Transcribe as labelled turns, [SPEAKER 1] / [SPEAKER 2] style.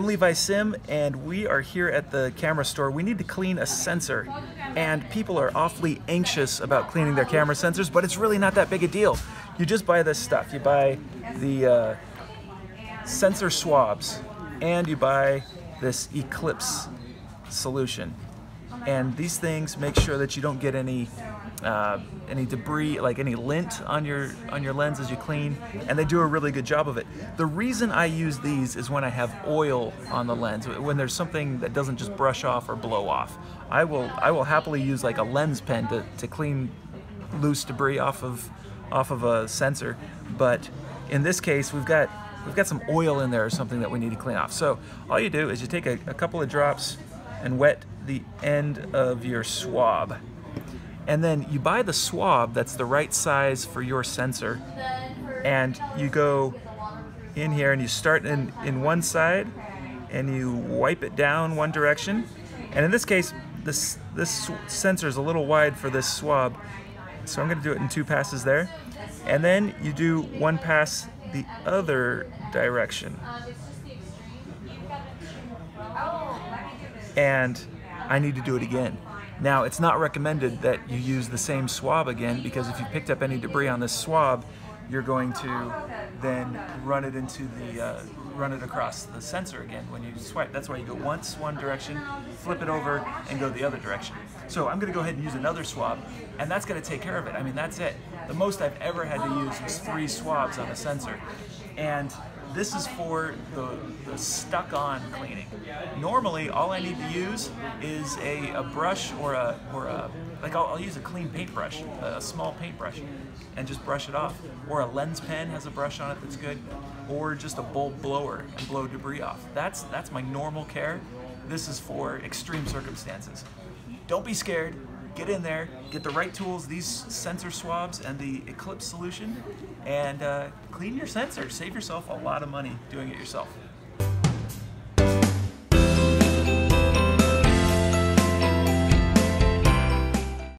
[SPEAKER 1] I'm Levi Sim, and we are here at the camera store. We need to clean a sensor, and people are awfully anxious about cleaning their camera sensors, but it's really not that big a deal. You just buy this stuff. You buy the uh, sensor swabs, and you buy this Eclipse solution. And these things make sure that you don't get any uh, any debris, like any lint on your on your lens as you clean, and they do a really good job of it. The reason I use these is when I have oil on the lens, when there's something that doesn't just brush off or blow off. I will I will happily use like a lens pen to, to clean loose debris off of off of a sensor, but in this case we've got we've got some oil in there or something that we need to clean off. So all you do is you take a, a couple of drops and wet the end of your swab and then you buy the swab that's the right size for your sensor and you go in here and you start in, in one side and you wipe it down one direction. And in this case this this sensor is a little wide for this swab so I'm going to do it in two passes there. And then you do one pass the other direction. And I need to do it again now, it's not recommended that you use the same swab again because if you picked up any debris on this swab, you're going to then run it into the uh, run it across the sensor again when you swipe. That's why you go once one direction, flip it over, and go the other direction. So I'm going to go ahead and use another swab, and that's going to take care of it. I mean, that's it. The most I've ever had to use was three swabs on a sensor, and this is for the, the stuck-on cleaning. Normally, all I need to use is a, a brush or a, or a like I'll, I'll use a clean paintbrush, a, a small paintbrush, and just brush it off. Or a lens pen has a brush on it that's good, or just a bulb blower and blow debris off. That's, that's my normal care. This is for extreme circumstances. Don't be scared get in there, get the right tools, these sensor swabs and the Eclipse solution, and uh, clean your sensor. Save yourself a lot of money doing it yourself.